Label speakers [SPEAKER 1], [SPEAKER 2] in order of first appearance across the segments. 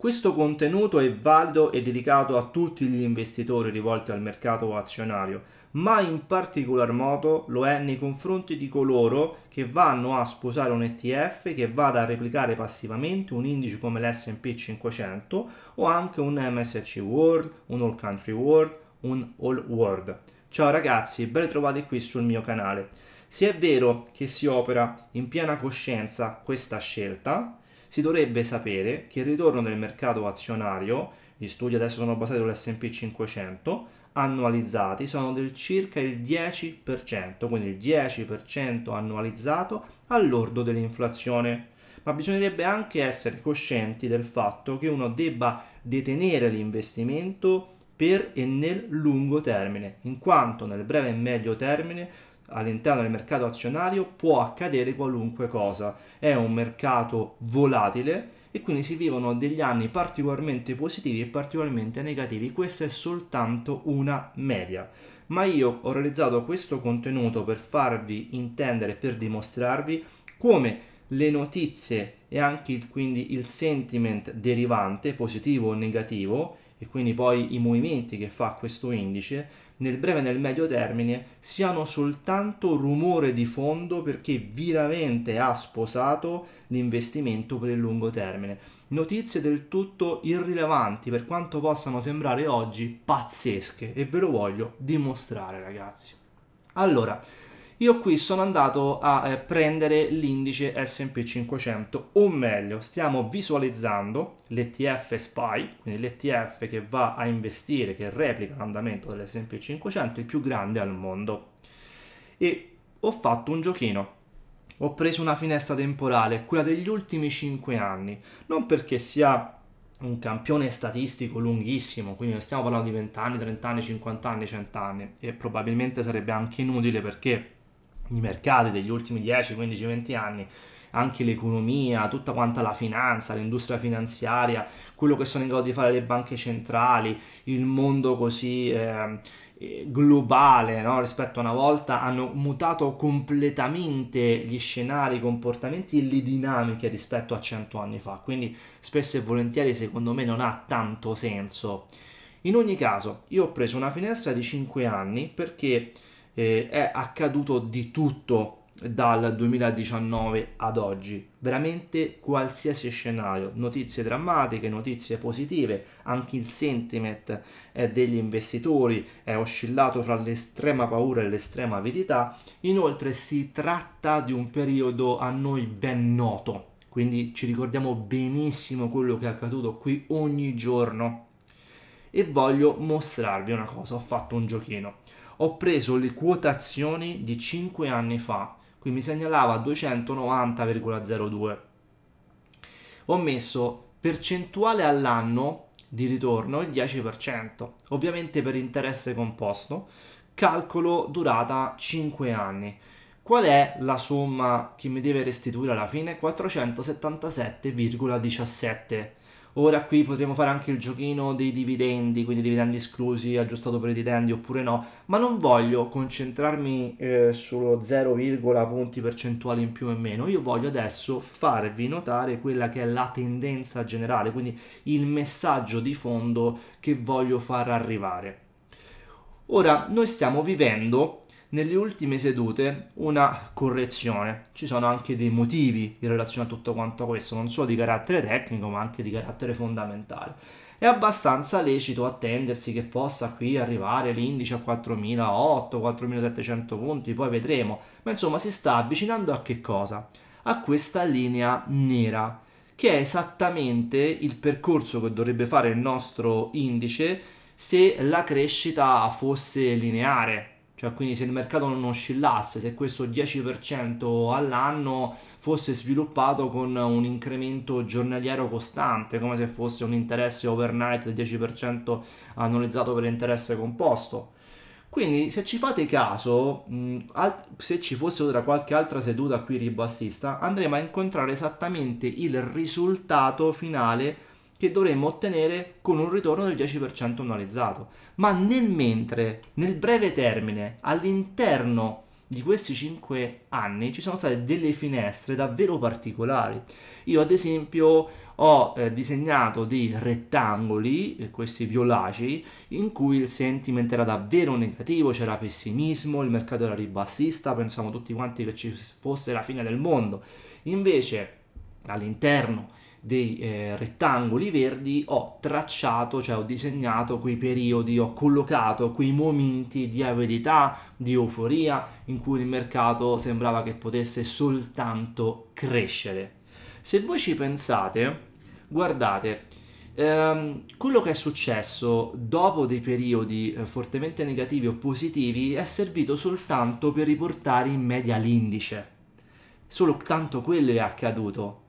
[SPEAKER 1] Questo contenuto è valido e dedicato a tutti gli investitori rivolti al mercato azionario, ma in particolar modo lo è nei confronti di coloro che vanno a sposare un ETF che vada a replicare passivamente un indice come l'SP 500 o anche un MSC World, un All Country World, un All World. Ciao ragazzi, ben ritrovati qui sul mio canale. Se è vero che si opera in piena coscienza questa scelta, si dovrebbe sapere che il ritorno del mercato azionario, gli studi adesso sono basati sull'S&P 500, annualizzati sono del circa il 10%, quindi il 10% annualizzato all'ordo dell'inflazione. Ma bisognerebbe anche essere coscienti del fatto che uno debba detenere l'investimento per e nel lungo termine, in quanto nel breve e medio termine all'interno del mercato azionario può accadere qualunque cosa. È un mercato volatile e quindi si vivono degli anni particolarmente positivi e particolarmente negativi. Questa è soltanto una media. Ma io ho realizzato questo contenuto per farvi intendere, per dimostrarvi come le notizie e anche il, quindi il sentiment derivante, positivo o negativo, e quindi poi i movimenti che fa questo indice, nel breve e nel medio termine siano soltanto rumore di fondo perché veramente ha sposato l'investimento per il lungo termine. Notizie del tutto irrilevanti per quanto possano sembrare oggi pazzesche e ve lo voglio dimostrare ragazzi. Allora, io qui sono andato a eh, prendere l'indice SP 500 o meglio stiamo visualizzando l'ETF SPY quindi l'ETF che va a investire che replica l'andamento dell'S&P 500 il più grande al mondo. E ho fatto un giochino. Ho preso una finestra temporale quella degli ultimi 5 anni. Non perché sia un campione statistico lunghissimo, quindi non stiamo parlando di 20 anni, 30 anni, 50 anni, 100 anni e probabilmente sarebbe anche inutile perché i mercati degli ultimi 10, 15, 20 anni, anche l'economia, tutta quanta la finanza, l'industria finanziaria, quello che sono in grado di fare le banche centrali, il mondo così eh, globale no? rispetto a una volta, hanno mutato completamente gli scenari, i comportamenti e le dinamiche rispetto a 100 anni fa. Quindi spesso e volentieri secondo me non ha tanto senso. In ogni caso, io ho preso una finestra di 5 anni perché eh, è accaduto di tutto dal 2019 ad oggi, veramente qualsiasi scenario, notizie drammatiche, notizie positive, anche il sentiment degli investitori è oscillato fra l'estrema paura e l'estrema avidità, inoltre si tratta di un periodo a noi ben noto, quindi ci ricordiamo benissimo quello che è accaduto qui ogni giorno. E voglio mostrarvi una cosa, ho fatto un giochino ho preso le quotazioni di 5 anni fa, qui mi segnalava 290,02. Ho messo percentuale all'anno di ritorno il 10%, ovviamente per interesse composto, calcolo durata 5 anni. Qual è la somma che mi deve restituire alla fine? 477,17 Ora qui potremo fare anche il giochino dei dividendi, quindi dividendi esclusi, aggiustato per i dividendi oppure no, ma non voglio concentrarmi eh, sullo 0, punti percentuali in più e meno, io voglio adesso farvi notare quella che è la tendenza generale, quindi il messaggio di fondo che voglio far arrivare. Ora, noi stiamo vivendo nelle ultime sedute una correzione. Ci sono anche dei motivi in relazione a tutto quanto questo, non solo di carattere tecnico, ma anche di carattere fondamentale. È abbastanza lecito attendersi che possa qui arrivare l'indice a 4.800, 4.700 punti, poi vedremo. Ma insomma si sta avvicinando a che cosa? A questa linea nera, che è esattamente il percorso che dovrebbe fare il nostro indice se la crescita fosse lineare, cioè quindi se il mercato non oscillasse, se questo 10% all'anno fosse sviluppato con un incremento giornaliero costante, come se fosse un interesse overnight del 10% annualizzato per interesse composto. Quindi se ci fate caso, se ci fosse ora qualche altra seduta qui ribassista, andremo a incontrare esattamente il risultato finale che dovremmo ottenere con un ritorno del 10% annualizzato. Ma nel mentre, nel breve termine, all'interno di questi 5 anni ci sono state delle finestre davvero particolari. Io ad esempio ho eh, disegnato dei rettangoli, eh, questi violacei, in cui il sentiment era davvero negativo, c'era pessimismo, il mercato era ribassista, pensavamo tutti quanti che ci fosse la fine del mondo. Invece all'interno dei eh, rettangoli verdi ho tracciato, cioè ho disegnato quei periodi, ho collocato quei momenti di avidità, di euforia in cui il mercato sembrava che potesse soltanto crescere. Se voi ci pensate, guardate, ehm, quello che è successo dopo dei periodi eh, fortemente negativi o positivi è servito soltanto per riportare in media l'indice. Soltanto quello è accaduto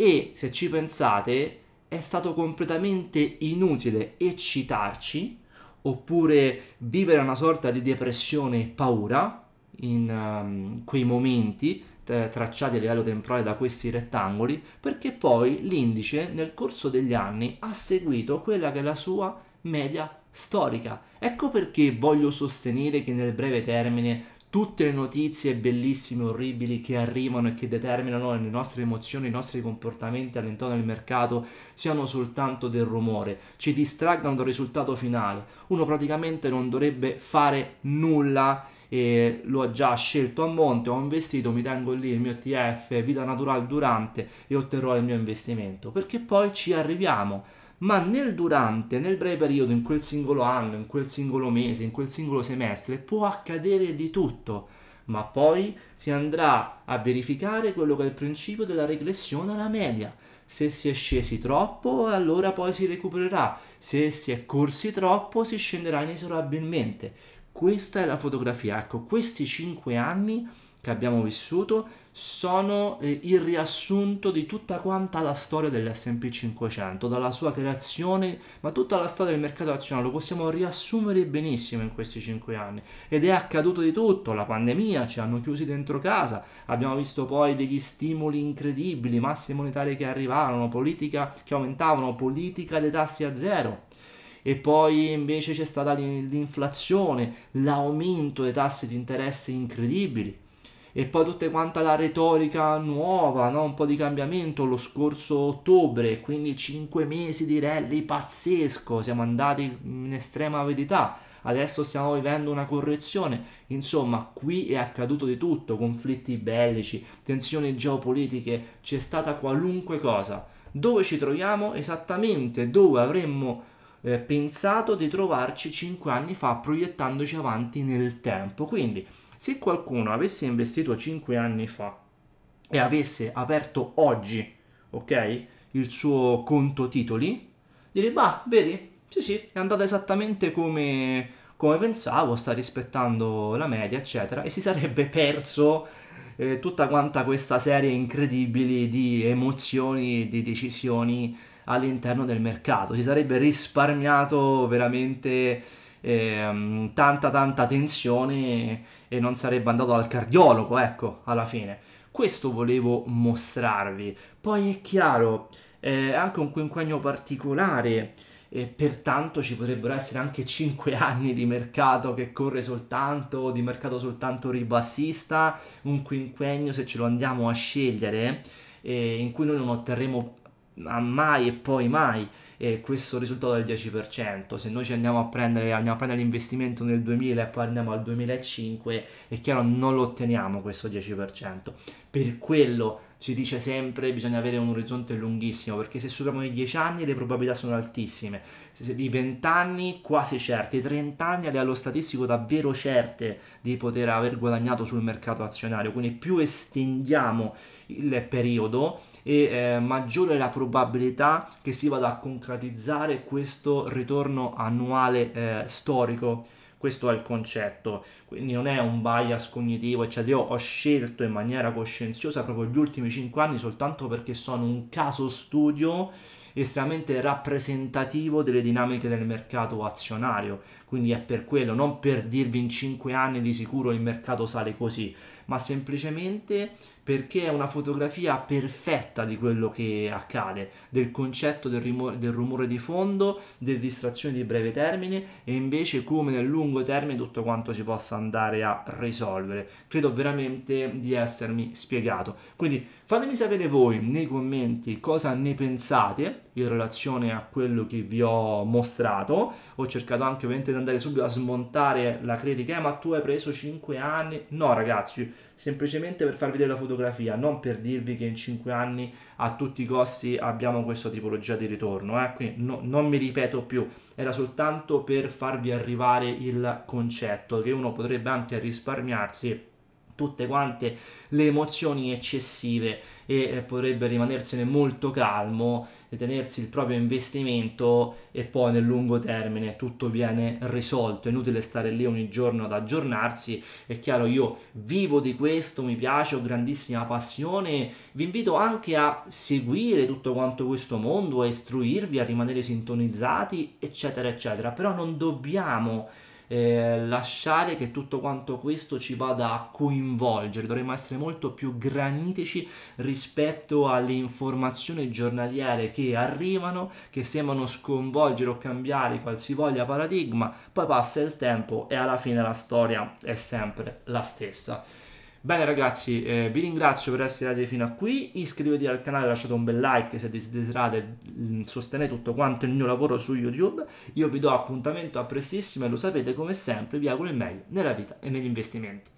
[SPEAKER 1] e se ci pensate è stato completamente inutile eccitarci oppure vivere una sorta di depressione e paura in um, quei momenti tracciati a livello temporale da questi rettangoli perché poi l'indice nel corso degli anni ha seguito quella che è la sua media storica. Ecco perché voglio sostenere che nel breve termine tutte le notizie bellissime, orribili che arrivano e che determinano le nostre emozioni, i nostri comportamenti all'interno del mercato siano soltanto del rumore, ci distraggano dal risultato finale. Uno praticamente non dovrebbe fare nulla e lo ha già scelto a monte, ho investito, mi tengo lì il mio ETF, vita naturale durante e otterrò il mio investimento, perché poi ci arriviamo ma nel durante, nel breve periodo, in quel singolo anno, in quel singolo mese, in quel singolo semestre, può accadere di tutto, ma poi si andrà a verificare quello che è il principio della regressione alla media. Se si è scesi troppo, allora poi si recupererà, se si è corsi troppo, si scenderà inesorabilmente. Questa è la fotografia, ecco, questi 5 anni che abbiamo vissuto sono eh, il riassunto di tutta quanta la storia dell'SP 500, dalla sua creazione, ma tutta la storia del mercato azionario lo possiamo riassumere benissimo in questi 5 anni. Ed è accaduto di tutto, la pandemia, ci hanno chiusi dentro casa, abbiamo visto poi degli stimoli incredibili, massi monetari che arrivarono, politica che aumentavano, politica dei tassi a zero e poi invece c'è stata l'inflazione, l'aumento dei tassi di interesse incredibili e poi tutta quanta la retorica nuova, no? un po' di cambiamento lo scorso ottobre, quindi 5 mesi di rally pazzesco, siamo andati in estrema verità, adesso stiamo vivendo una correzione, insomma qui è accaduto di tutto, conflitti bellici, tensioni geopolitiche, c'è stata qualunque cosa. Dove ci troviamo? Esattamente dove avremmo eh, pensato di trovarci 5 anni fa proiettandoci avanti nel tempo. Quindi se qualcuno avesse investito 5 anni fa e avesse aperto oggi, ok, il suo conto titoli, direbbe, bah, vedi, sì sì, è andata esattamente come, come pensavo, sta rispettando la media, eccetera, e si sarebbe perso eh, tutta quanta questa serie incredibili di emozioni, di decisioni all'interno del mercato. Si sarebbe risparmiato veramente eh, tanta tanta tensione e non sarebbe andato al cardiologo, ecco, alla fine. Questo volevo mostrarvi. Poi è chiaro, è anche un quinquennio particolare e pertanto ci potrebbero essere anche 5 anni di mercato che corre soltanto, di mercato soltanto ribassista, un quinquennio se ce lo andiamo a scegliere, eh, in cui noi non otterremo mai e poi mai eh, questo risultato del 10%. Se noi ci andiamo a prendere, andiamo a prendere l'investimento nel 2000 e poi andiamo al 2005, è chiaro non lo otteniamo questo 10%. Per quello si dice sempre bisogna avere un orizzonte lunghissimo, perché se superiamo i 10 anni le probabilità sono altissime, i 20 anni quasi certi, i 30 anni a livello statistico davvero certe di poter aver guadagnato sul mercato azionario, quindi più estendiamo il periodo e eh, maggiore la probabilità che si vada a concretizzare questo ritorno annuale eh, storico. Questo è il concetto, quindi non è un bias cognitivo, eccetera. Io ho scelto in maniera coscienziosa proprio gli ultimi 5 anni soltanto perché sono un caso studio estremamente rappresentativo delle dinamiche del mercato azionario. Quindi è per quello, non per dirvi in 5 anni di sicuro il mercato sale così, ma semplicemente perché è una fotografia perfetta di quello che accade, del concetto del, rimo- del rumore di fondo, delle distrazioni di breve termine e invece come nel lungo termine tutto quanto si possa andare a risolvere. Credo veramente di essermi spiegato. Quindi fatemi sapere voi nei commenti cosa ne pensate in relazione a quello che vi ho mostrato. Ho cercato anche ovviamente andare subito a smontare la critica, eh, ma tu hai preso 5 anni. No ragazzi, semplicemente per farvi vedere la fotografia, non per dirvi che in 5 anni a tutti i costi abbiamo questa tipologia di ritorno. Eh? Quindi no, non mi ripeto più, era soltanto per farvi arrivare il concetto che uno potrebbe anche risparmiarsi tutte quante le emozioni eccessive e eh, potrebbe rimanersene molto calmo e tenersi il proprio investimento e poi nel lungo termine tutto viene risolto, è inutile stare lì ogni giorno ad aggiornarsi, è chiaro io vivo di questo, mi piace, ho grandissima passione, vi invito anche a seguire tutto quanto questo mondo, a istruirvi, a rimanere sintonizzati, eccetera, eccetera, però non dobbiamo eh, lasciare che tutto quanto questo ci vada a coinvolgere, dovremmo essere molto più granitici rispetto alle informazioni giornaliere che arrivano, che sembrano sconvolgere o cambiare qualsivoglia paradigma, poi passa il tempo e alla fine la storia è sempre la stessa. Bene ragazzi, eh, vi ringrazio per essere arrivati fino a qui, iscrivetevi al canale, lasciate un bel like se desiderate mm, sostenere tutto quanto il mio lavoro su YouTube, io vi do appuntamento a prestissimo e lo sapete come sempre, vi auguro il meglio nella vita e negli investimenti.